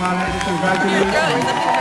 Holly. Congratulations.